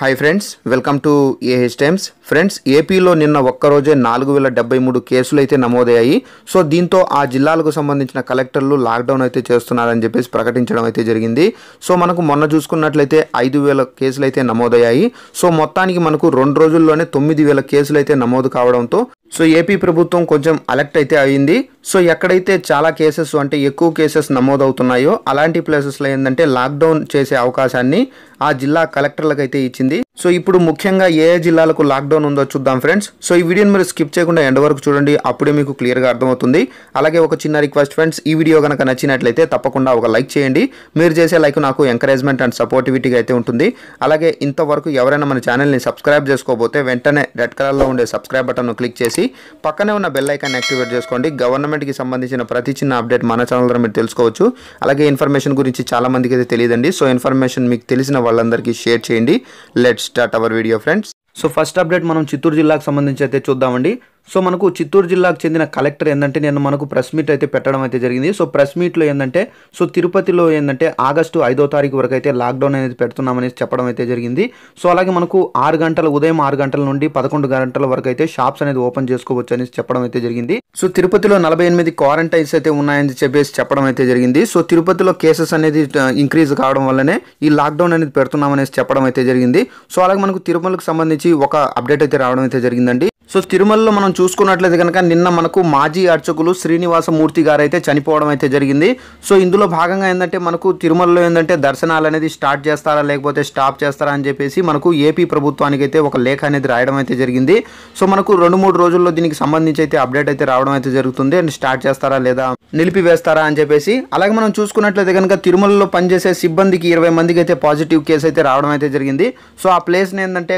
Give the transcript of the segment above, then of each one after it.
Hi friends welcome to AH Times friends ఏపీలో నిన్న ఒక్కరోజే నాలుగు వేల డెబ్బై మూడు కేసులు అయితే నమోదయ్యాయి. సో దీంతో ఆ జిల్లాలకు సంబంధించిన కలెక్టర్లు లాక్డౌన్ అయితే చేస్తున్నారని చెప్పేసి ప్రకటించడం అయితే జరిగింది. సో మనకు మొన్న చూసుకున్నట్లయితే ఐదు వేల కేసులు అయితే నమోదయ్యాయి. సో మొత్తానికి మనకు రెండు రోజుల్లోనే తొమ్మిది వేల కేసులు అయితే నమోదు కావడంతో సో ఏపీ ప్రభుత్వం కొంచెం అలర్ట్ అయితే అయింది సో ఎక్కడైతే చాలా కేసెస్ అంటే ఎక్కువ కేసెస్ నమోదవుతున్నాయో అలాంటి ప్లేసెస్లో ఏంటంటే లాక్డౌన్ చేసే అవకాశాన్ని ఆ జిల్లా కలెక్టర్లకు అయితే ఇచ్చింది. సో ఇప్పుడు ముఖ్యంగా ఏ జిల్లాలకు లాక్డౌన్ ఉందో చూద్దాం ఫ్రెండ్స్. సో ఈ వీడియోని మీరు స్కిప్ చేయకుండా ఎండ్ వరకు చూడండి అప్పుడే మీకు క్లియర్గా అర్థమవుతుంది. అలాగే ఒక చిన్న రిక్వెస్ట్ ఫ్రెండ్స్ ఈ వీడియో కనుక నచ్చినట్లయితే తప్పకుండా ఒక లైక్ చేయండి. మీరు చేసే లైక్ నాకు ఎంకరేజ్మెంట్ అండ్ సపోర్టివిటీగా అయితే ఉంటుంది. అలాగే ఇంతవరకు ఎవరైనా మన ఛానల్ని సబ్స్క్రైబ్ చేసుకోకపోతే వెంటనే రెడ్ కలర్లో ఉండే సబ్స్క్రైబ్ బటన్ను క్లిక్ చేసి పక్కనే ఉన్న బెల్ ఐకాన్ యాక్టివేట్ చేసుకోండి. గవర్నమెంట్కి సంబంధించిన ప్రతి చిన్న అప్డేట్ మన ఛానల్ ద్వారా మీరు తెలుసుకోవచ్చు. అలాగే ఇన్ఫర్మేషన్ గురించి చాలా మందికి అయితే తెలియదండి. సో ఇన్ఫర్మేషన్ మీకు తెలిసిన వాళ్ళందరికీ షేర్ చేయండి. Let's let start our video friends. So first update మనం చిత్తూరు జిల్లాకు సంబంధించి అయితే చూద్దామండి. సో మనకు చిత్తూరు జిల్లాకు చెందిన కలెక్టర్ ఏంటంటే నేను మనకు ప్రెస్ మీట్ అయితే పెట్టడం అయితే జరిగింది. సో ప్రెస్ మీట్లో ఏంటంటే సో తిరుపతిలో ఏంటంటే ఆగస్టు ఐదో తారీఖు వరకు అయితే లాక్డౌన్ అనేది పెడుతున్నామని చెప్పడం అయితే జరిగింది. సో అలాగే మనకు ఆరు గంటల ఉదయం ఆరు గంటల నుండి పదకొండు గంటల వరకు అయితే షాప్స్ అనేది ఓపెన్ చేసుకోవచ్చు అని చెప్పడం అయితే జరిగింది. సో తిరుపతిలో నలభై ఎనిమిది క్వారంటైన్స్ అయితే ఉన్నాయని చెప్పేసి చెప్పడం అయితే జరిగింది. సో తిరుపతిలో కేసెస్ అనేది ఇంక్రీజ్ కావడం వల్లనే ఈ లాక్డౌన్ అనేది పెడుతున్నామనేసి చెప్పడం అయితే జరిగింది. సో అలాగే మనకు తిరుమలకు సంబంధించి ఒక అప్డేట్ అయితే రావడం అయితే జరిగిందండి. సో తిరుమలలో మనం చూసుకున్నట్లయితే కనుక నిన్న మనకు మాజీ అర్చకులు శ్రీనివాసమూర్తి గారు అయితే చనిపోవడం అయితే జరిగింది. సో ఇందులో భాగంగా ఏంటంటే మనకు తిరుమలలో ఏంటంటే దర్శనాలు అనేది స్టార్ట్ చేస్తారా లేకపోతే స్టాప్ చేస్తారా అని చెప్పేసి మనకు ఏపీ ప్రభుత్వానికి అయితే ఒక లేఖ అనేది రాయడం అయితే జరిగింది. సో మనకు రెండు మూడు రోజుల్లో దీనికి సంబంధించి అయితే అప్డేట్ అయితే రావడం అయితే జరుగుతుంది. అండ్ స్టార్ట్ చేస్తారా లేదా నిలిపివేస్తారా అని చెప్పేసి అలాగే మనం చూసుకున్నట్లయితే కనుక తిరుమలలో పనిచేసే సిబ్బందికి ఇరవై మందికి అయితే పాజిటివ్ కేసు అయితే రావడం అయితే జరిగింది. సో ఆ ప్లేస్ని ఏంటంటే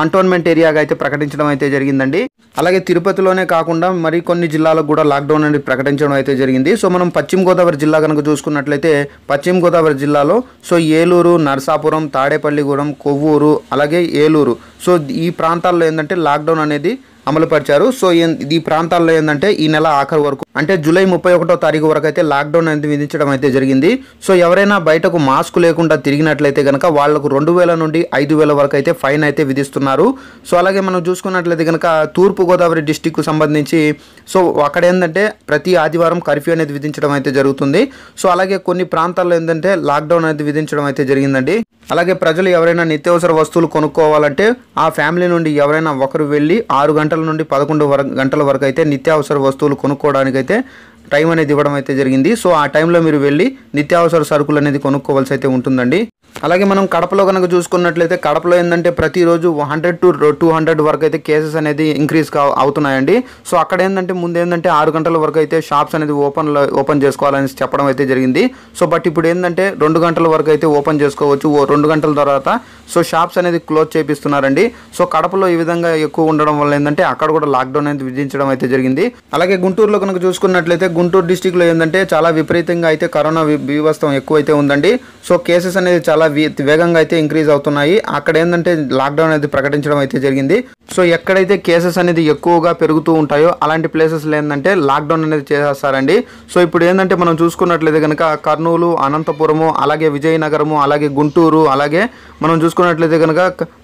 కంటోన్మెంట్ ఏరియాగా అయితే ప్రకటించడం అయితే జరిగిందండి. అలాగే తిరుపతిలోనే కాకుండా మరి కొన్ని జిల్లాలకు కూడా లాక్డౌన్ అనేది ప్రకటించడం అయితే జరిగింది. సో మనం పశ్చిమ గోదావరి జిల్లా కనుక చూసుకున్నట్లయితే పశ్చిమ గోదావరి జిల్లాలో సో ఏలూరు నర్సాపురం తాడేపల్లిగూడెం కొవ్వూరు అలాగే ఏలూరు. సో ఈ ప్రాంతాల్లో ఏంటంటే లాక్డౌన్ అనేది అమలుపరిచారు. సో ఈ ప్రాంతాల్లో ఏంటంటే ఈ నెల ఆఖరి వరకు అంటే జూలై ముప్పై ఒకటో తారీఖు వరకు అయితే లాక్డౌన్ అనేది విధించడం అయితే జరిగింది. సో ఎవరైనా బయటకు మాస్క్ లేకుండా తిరిగినట్లయితే కనుక వాళ్ళకు రెండు వేల నుండి ఐదు వేల వరకు అయితే ఫైన్ అయితే విధిస్తున్నారు. సో అలాగే మనం చూసుకున్నట్లయితే కనుక తూర్పు గోదావరి డిస్టిక్ సంబంధించి సో అక్కడ ఏంటంటే ప్రతి ఆదివారం కర్ఫ్యూ అనేది విధించడం అయితే జరుగుతుంది. సో అలాగే కొన్ని ప్రాంతాల్లో ఏంటంటే లాక్డౌన్ అనేది విధించడం అయితే జరిగిందండి. అలాగే ప్రజలు ఎవరైనా నిత్యావసర వస్తువులు కొనుక్కోవాలంటే ఆ ఫ్యామిలీ నుండి ఎవరైనా ఒకరు వెళ్ళి ఆరు గంటల నుండి పదకొండు గంటల వరకు అయితే నిత్యావసర వస్తువులు కొనుక్కోవడానికి అయితే టైం అనేది ఇవ్వడం అయితే జరిగింది. సో ఆ టైంలో మీరు వెళ్ళి నిత్యావసర సరుకులు అనేది కొనుక్కోవాల్సి అయితే ఉంటుందండి. అలాగే మనం కడపలో కనుక చూసుకున్నట్లయితే కడపలో ఏంటంటే ప్రతిరోజు హండ్రెడ్ టు టూ హండ్రెడ్ వరకు అయితే కేసెస్ అనేది ఇంక్రీజ్ కా అవుతున్నాయండి. సో అక్కడ ఏంటంటే ముందు ఏంటంటే ఆరు గంటల వరకు అయితే షాప్స్ అనేది ఓపెన్ ఓపెన్ చేసుకోవాలని చెప్పడం అయితే జరిగింది. సో బట్ ఇప్పుడు ఏంటంటే రెండు గంటల వరకు అయితే ఓపెన్ చేసుకోవచ్చు. ఓ రెండు గంటల తర్వాత సో షాప్స్ అనేది క్లోజ్ చేపిస్తున్నారండి. సో కడపలో ఈ విధంగా ఎక్కువ ఉండడం వల్ల ఏంటంటే అక్కడ కూడా లాక్డౌన్ అనేది విధించడం అయితే జరిగింది. అలాగే గుంటూరులో కనుక చూసుకున్నట్లయితే గుంటూరు డిస్టిక్లో ఏంటంటే చాలా విపరీతంగా అయితే కరోనా బీభత్సం ఎక్కువైతే ఉందండి. సో కేసెస్ అనేది చాలా వేగంగా అయితే ఇంక్రీజ్ అవుతున్నాయి. అక్కడ ఏంటంటే లాక్డౌన్ అనేది ప్రకటించడం అయితే జరిగింది. సో ఎక్కడైతే కేసెస్ అనేది ఎక్కువగా పెరుగుతూ ఉంటాయో అలాంటి ప్లేసెస్లో ఏంటంటే లాక్డౌన్ అనేది చేసేస్తారండి. సో ఇప్పుడు ఏంటంటే మనం చూసుకున్నట్లయితే కనుక కర్నూలు అనంతపురము అలాగే విజయనగరము అలాగే గుంటూరు అలాగే మనం చూసుకున్నట్లయితే కనుక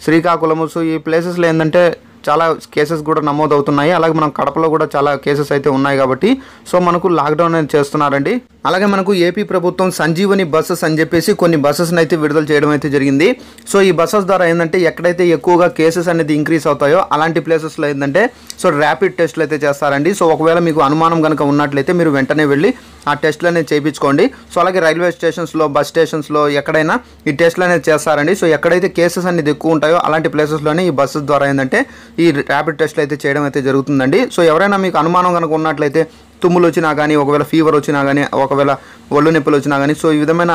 శ్రీకాకుళము. సో ఈ ప్లేసెస్లో ఏంటంటే చాలా కేసెస్ కూడా నమోదు అవుతున్నాయి అలాగే మనం కడపలో కూడా చాలా కేసెస్ అయితే ఉన్నాయి కాబట్టి సో మనకు లాక్డౌన్ అనేది చేస్తున్నారండి. అలాగే మనకు ఏపీ ప్రభుత్వం సంజీవని బస్సెస్ అని చెప్పేసి కొన్ని బస్సెస్ని అయితే విడుదల చేయడం అయితే జరిగింది. సో ఈ బస్సెస్ ద్వారా ఏంటంటే ఎక్కడైతే ఎక్కువగా కేసెస్ అనేది ఇంక్రీస్ అవుతాయో అలాంటి ప్లేసెస్లో ఏంటంటే సో ర్యాపిడ్ టెస్ట్లు అయితే చేస్తారండి. సో ఒకవేళ మీకు అనుమానం కనుక ఉన్నట్లయితే మీరు వెంటనే వెళ్ళి ఆ టెస్ట్లు అనేది చేయించుకోండి. సో అలాగే రైల్వే స్టేషన్స్లో బస్ స్టేషన్స్లో ఎక్కడైనా ఈ టెస్ట్లు అనేది చేస్తారండి. సో ఎక్కడైతే కేసెస్ అనేది ఎక్కువ ఉంటాయో అలాంటి ప్లేసెస్లోనే ఈ బస్సెస్ ద్వారా ఏంటంటే ఈ ర్యాపిడ్ టెస్ట్లు అయితే చేయడం అయితే జరుగుతుందండి. సో ఎవరైనా మీకు అనుమానం కనుక ఉన్నట్లయితే తుమ్ములు వచ్చినా కానీ ఒకవేళ ఫీవర్ వచ్చినా కానీ ఒకవేళ ఒళ్ళు నొప్పులు వచ్చినా కానీ సో ఈ విధమైన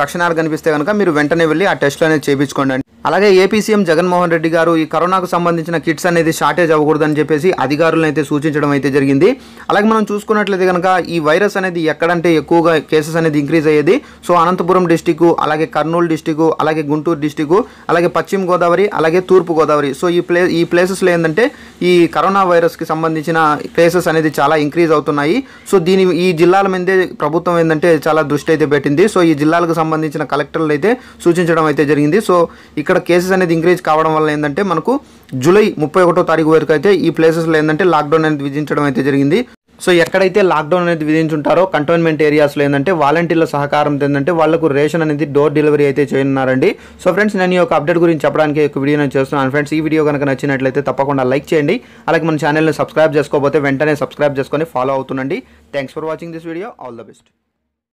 లక్షణాలు కనిపిస్తే కనుక మీరు వెంటనే వెళ్ళి ఆ టెస్ట్లు అనేది చేయించుకోండి అలాగే ఏపీ సీఎం జగన్మోహన్ రెడ్డి గారు ఈ కరోనాకు సంబంధించిన కిట్స్ అనేది షార్టేజ్ అవ్వకూడదని చెప్పేసి అధికారులను అయితే సూచించడం అయితే జరిగింది. అలాగే మనం చూసుకున్నట్లయితే కనుక ఈ వైరస్ అనేది ఎక్కడంటే ఎక్కువగా కేసెస్ అనేది ఇంక్రీజ్ అయ్యేది. సో అనంతపురం డిస్టిక్ అలాగే కర్నూలు డిస్టిక్ అలాగే గుంటూరు డిస్టిక్ అలాగే పశ్చిమ గోదావరి అలాగే తూర్పు గోదావరి. సో ఈ ప్లే ఈ ప్లేసెస్లో ఏంటంటే ఈ కరోనా వైరస్కి సంబంధించిన కేసెస్ అనేది చాలా ఇంక్రీజ్ అవుతున్నాయి. సో దీని ఈ జిల్లాల మీదే ప్రభుత్వం ఏంటంటే చాలా దృష్టి అయితే పెట్టింది. సో ఈ జిల్లాలకు సంబంధించిన కలెక్టర్లు అయితే సూచించడం అయితే జరిగింది. సో ఈ ఇక్కడ కేసెస్ అనేది ఇంక్రీజ్ కావడం వల్ల ఏంటంటే మనకు జూలై ముప్పై ఒకటో తారీఖు వరకు అయితే ఈ ప్లేసెస్లో ఏంటంటే లాక్డౌన్ అనేది విధించడం అయితే జరిగింది. సో ఎక్కడైతే లాక్డౌన్ అనేది విధించుంటారో కంటోన్మెంట్ ఏరియాస్లో ఏంటంటే వాలంటీర్ల సహకారంతో ఏంటంటే వాళ్ళకు రేషన్ అనేది డోర్ డెలివరీ అయితే చేయనున్నారండి. సో ఫ్రెండ్స్ నేను ఈ యొక్క అప్డేట్ గురించి చెప్పడానికి ఒక వీడియో నేను చేస్తున్నాను. ఫ్రెండ్స్ ఈ వీడియో కనుక నచ్చినట్లయితే తప్పకుండా లైక్ చేయండి. అలాగే మన ఛానల్ని సబ్స్క్రైబ్ చేసుకోకపోతే వెంటనే సబ్స్క్రైబ్ చేసుకొని follow అవుతుండండి. Thanks for watching this video all the best